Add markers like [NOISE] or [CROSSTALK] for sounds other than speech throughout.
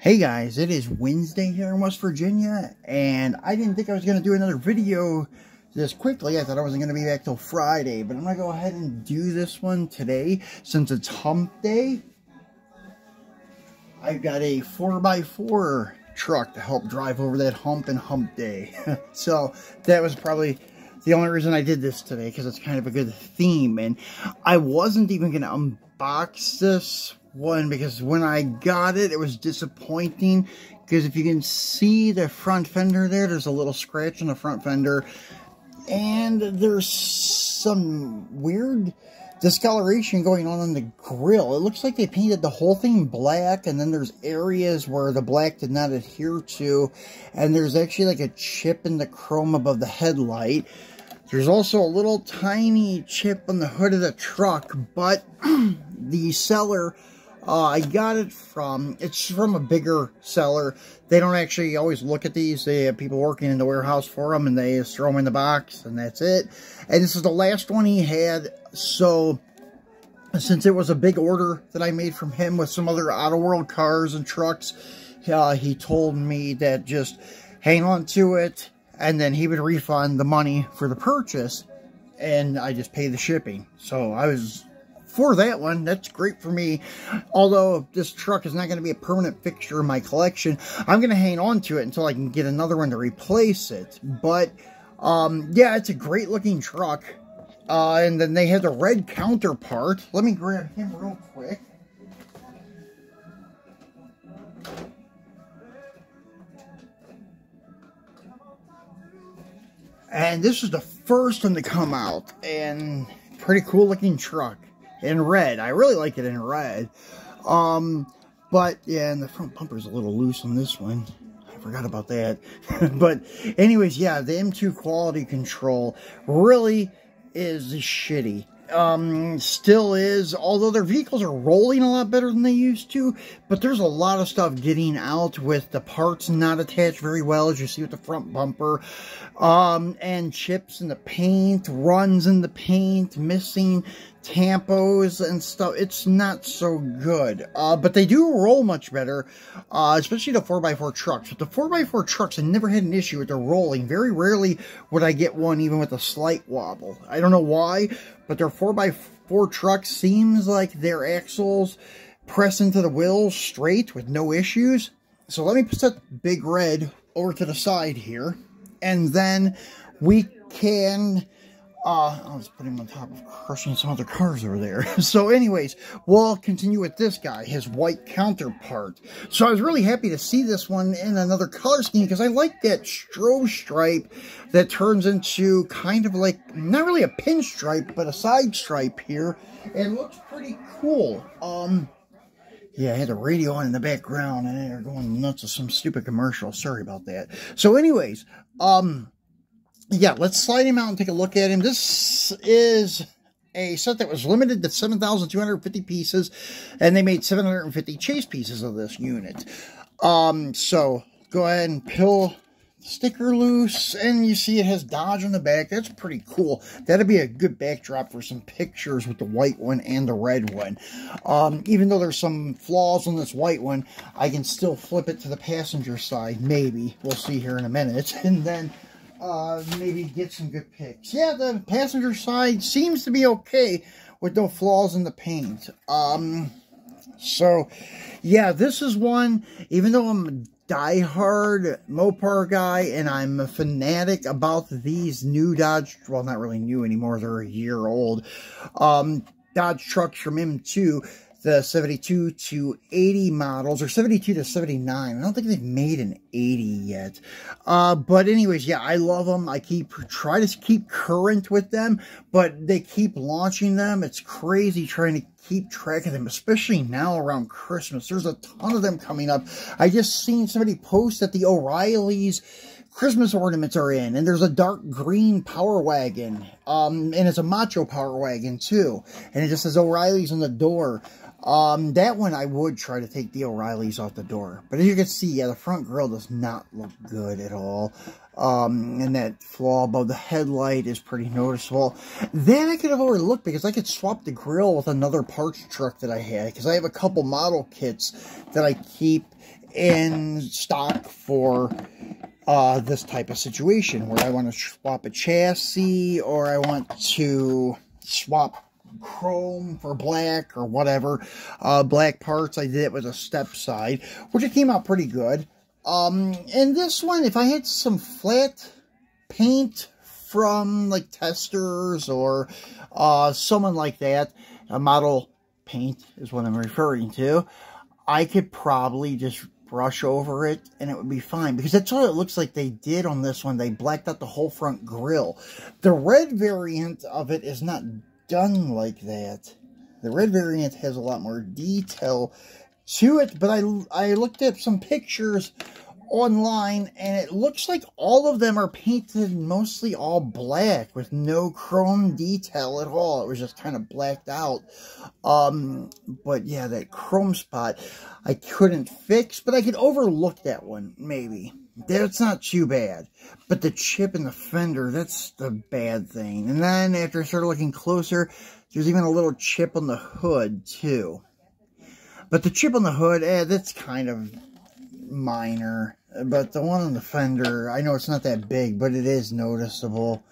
Hey guys, it is Wednesday here in West Virginia, and I didn't think I was going to do another video this quickly. I thought I wasn't going to be back till Friday, but I'm going to go ahead and do this one today since it's hump day. I've got a 4x4 truck to help drive over that hump and hump day. [LAUGHS] so that was probably the only reason I did this today because it's kind of a good theme. And I wasn't even going to unbox this one because when I got it, it was disappointing because if you can see the front fender there, there's a little scratch on the front fender and there's some weird discoloration going on on the grill. It looks like they painted the whole thing black and then there's areas where the black did not adhere to and there's actually like a chip in the chrome above the headlight. There's also a little tiny chip on the hood of the truck, but [CLEARS THROAT] the seller uh, I got it from, it's from a bigger seller. They don't actually always look at these. They have people working in the warehouse for them, and they just throw them in the box, and that's it. And this is the last one he had, so since it was a big order that I made from him with some other Auto World cars and trucks, uh, he told me that just hang on to it, and then he would refund the money for the purchase, and I just pay the shipping. So I was for that one, that's great for me. Although this truck is not going to be a permanent fixture in my collection, I'm going to hang on to it until I can get another one to replace it. But, um, yeah, it's a great looking truck. Uh, and then they have the red counterpart. Let me grab him real quick. And this is the first one to come out. And pretty cool looking truck in red. I really like it in red. Um, but, yeah, and the front bumper's a little loose on this one. I forgot about that. [LAUGHS] but, anyways, yeah, the M2 quality control really is shitty um, still is, although their vehicles are rolling a lot better than they used to, but there's a lot of stuff getting out with the parts not attached very well, as you see with the front bumper, um, and chips in the paint, runs in the paint, missing tampos and stuff. It's not so good, uh, but they do roll much better, uh, especially the 4x4 trucks. The 4x4 trucks, I never had an issue with the rolling. Very rarely would I get one even with a slight wobble. I don't know why, but their 4x4 truck seems like their axles press into the wheels straight with no issues. So let me put that big red over to the side here. And then we can uh, I was putting him on top of crushing some other cars over there. [LAUGHS] so anyways, we'll continue with this guy, his white counterpart. So I was really happy to see this one in another color scheme because I like that strobe stripe that turns into kind of like, not really a pinstripe, but a side stripe here. It looks pretty cool. Um, yeah, I had the radio on in the background and they're going nuts with some stupid commercial. Sorry about that. So anyways, um, yeah, let's slide him out and take a look at him. This is a set that was limited to 7,250 pieces, and they made 750 chase pieces of this unit. Um, so go ahead and peel sticker loose, and you see it has Dodge on the back. That's pretty cool. That'd be a good backdrop for some pictures with the white one and the red one. Um, even though there's some flaws on this white one, I can still flip it to the passenger side, maybe. We'll see here in a minute. [LAUGHS] And then uh, maybe get some good picks. Yeah, the passenger side seems to be okay with no flaws in the paint. Um, so, yeah, this is one, even though I'm a diehard Mopar guy and I'm a fanatic about these new Dodge, well, not really new anymore, they're a year old, um, Dodge trucks from M2, the 72 to 80 models, or 72 to 79. I don't think they've made an 80 yet. Uh, but anyways, yeah, I love them. I keep try to keep current with them, but they keep launching them. It's crazy trying to keep track of them, especially now around Christmas. There's a ton of them coming up. I just seen somebody post that the O'Reilly's Christmas ornaments are in, and there's a dark green power wagon, um, and it's a macho power wagon too, and it just says O'Reilly's on the door. Um, that one I would try to take the O'Reillys off the door. But as you can see, yeah, the front grille does not look good at all. Um, and that flaw above the headlight is pretty noticeable. Then I could have overlooked because I could swap the grill with another parts truck that I had. Because I have a couple model kits that I keep in stock for uh, this type of situation where I want to swap a chassis or I want to swap chrome for black or whatever. Uh, black parts, I did it with a step side, which it came out pretty good. Um, and this one, if I had some flat paint from like Testors or uh, someone like that, a model paint is what I'm referring to, I could probably just brush over it and it would be fine because that's what it looks like they did on this one. They blacked out the whole front grill. The red variant of it is not done like that. The red variant has a lot more detail to it, but I, I looked at some pictures online and it looks like all of them are painted mostly all black with no chrome detail at all. It was just kind of blacked out. Um, but yeah, that chrome spot I couldn't fix, but I could overlook that one maybe. That's not too bad. But the chip in the fender, that's the bad thing. And then after I started looking closer, there's even a little chip on the hood too. But the chip on the hood, eh, that's kind of minor. But the one on the fender, I know it's not that big, but it is noticeable.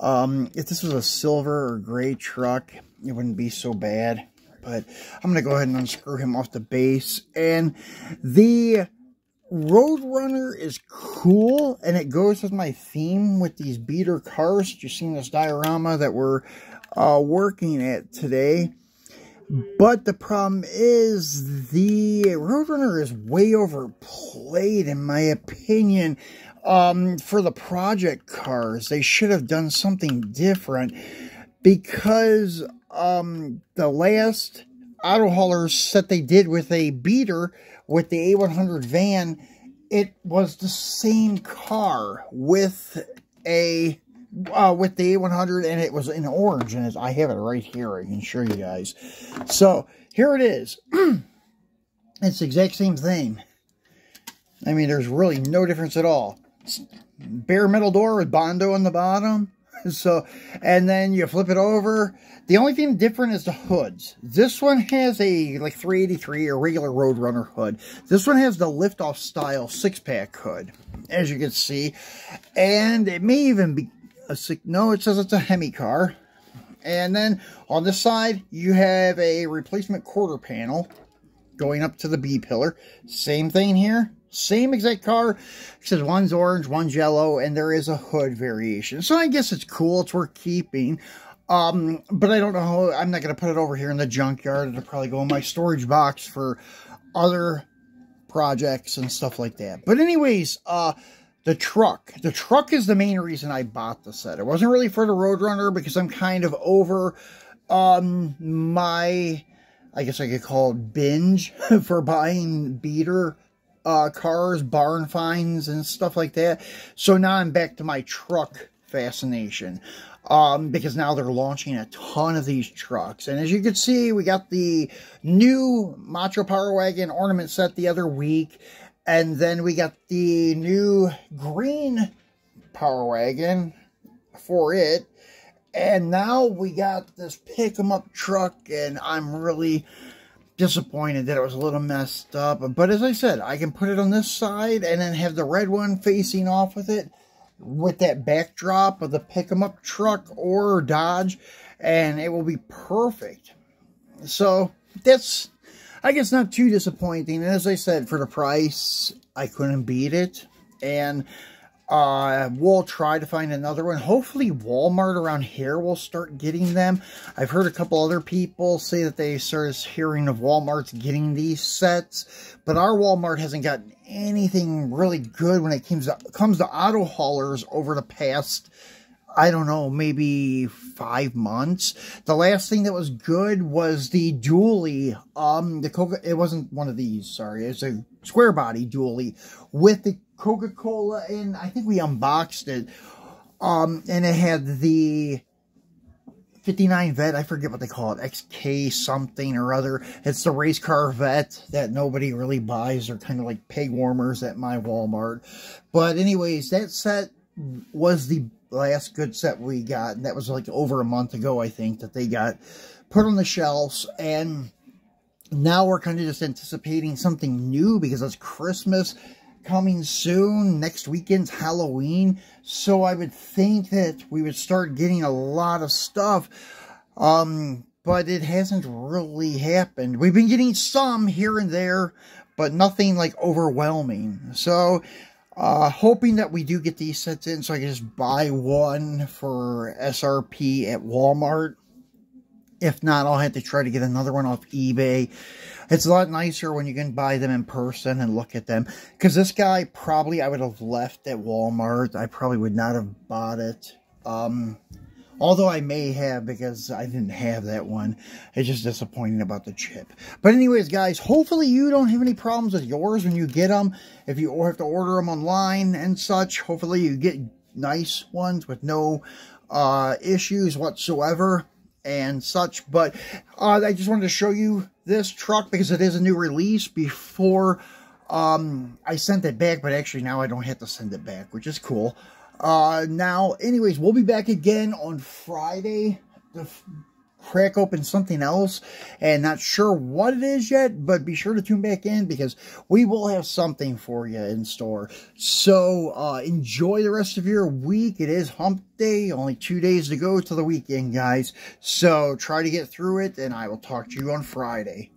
Um, if this was a silver or gray truck, it wouldn't be so bad. But I'm going to go ahead and unscrew him off the base. And the Roadrunner is cool, and it goes with my theme with these beater cars. You've seen this diorama that we're uh, working at today. But the problem is the Roadrunner is way overplayed in my opinion. Um, for the project cars, they should have done something different because um, the last auto haulers that they did with a beater with the A100 van, it was the same car with a uh, with the A100 and it was in orange and I have it right here. I can show you guys. So here it is. [CLEARS THROAT] it's the exact same thing. I mean, there's really no difference at all. It's bare metal door with Bondo on the bottom. [LAUGHS] So, and then you flip it over. The only thing different is the hoods. This one has a like 383 or regular Roadrunner hood. This one has the lift-off style six-pack hood, as you can see. And it may even be a no, it says it's a Hemi car. And then on this side, you have a replacement quarter panel going up to the B pillar. Same thing here. Same exact car. It says one's orange, one's yellow, and there is a hood variation. So I guess it's cool. It's worth keeping. Um, but I don't know how, I'm not going to put it over here in the junkyard. It'll probably go in my storage box for other projects and stuff like that. But anyways, uh, the truck. The truck is the main reason I bought the set. It wasn't really for the Roadrunner because I'm kind of over um, my, I guess I could call it binge [LAUGHS] for buying beater uh, cars, barn finds, and stuff like that. So now I'm back to my truck fascination. Um, because now they're launching a ton of these trucks. And as you can see, we got the new Macho Power Wagon ornament set the other week. And then we got the new green Power Wagon for it. And now we got this pick 'em up truck, and I'm really disappointed that it was a little messed up. But as I said, I can put it on this side and then have the red one facing off with it with that backdrop of the pick 'em up truck or Dodge, and it will be perfect. So that's I guess not too disappointing. As I said, for the price, I couldn't beat it. And uh, we'll try to find another one. Hopefully Walmart around here will start getting them. I've heard a couple other people say that they started hearing of Walmart's getting these sets. But our Walmart hasn't gotten anything really good when it comes to, comes to auto haulers over the past I don't know, maybe five months. The last thing that was good was the dually, um, the Coca, it wasn't one of these, sorry, it's a square body dually with the Coca-Cola and I think we unboxed it. Um, and it had the 59 Vette, I forget what they call it, XK something or other. It's the race car Vette that nobody really buys. They're kind of like peg warmers at my Walmart. But anyways, that set was the last good set we got, and that was like over a month ago, I think, that they got put on the shelves, and now we're kind of just anticipating something new because it's Christmas coming soon. Next weekend's Halloween. So I would think that we would start getting a lot of stuff. Um, but it hasn't really happened. We've been getting some here and there, but nothing like overwhelming. So, uh, hoping that we do get these sets in so I can just buy one for SRP at Walmart. If not, I'll have to try to get another one off eBay. It's a lot nicer when you can buy them in person and look at them. Because this guy, probably I would have left at Walmart. I probably would not have bought it. Um, Although I may have because I didn't have that one. It's just disappointing about the chip. But anyways, guys, hopefully you don't have any problems with yours when you get them. If you have to order them online and such, hopefully you get nice ones with no uh, issues whatsoever and such. But uh, I just wanted to show you this truck because it is a new release before um, I sent it back. But actually now I don't have to send it back, which is cool. Uh, now, anyways, we'll be back again on Friday to crack open something else and not sure what it is yet, but be sure to tune back in because we will have something for you in store. So, uh, enjoy the rest of your week. It is hump day, only two days to go to the weekend, guys. So, try to get through it and I will talk to you on Friday.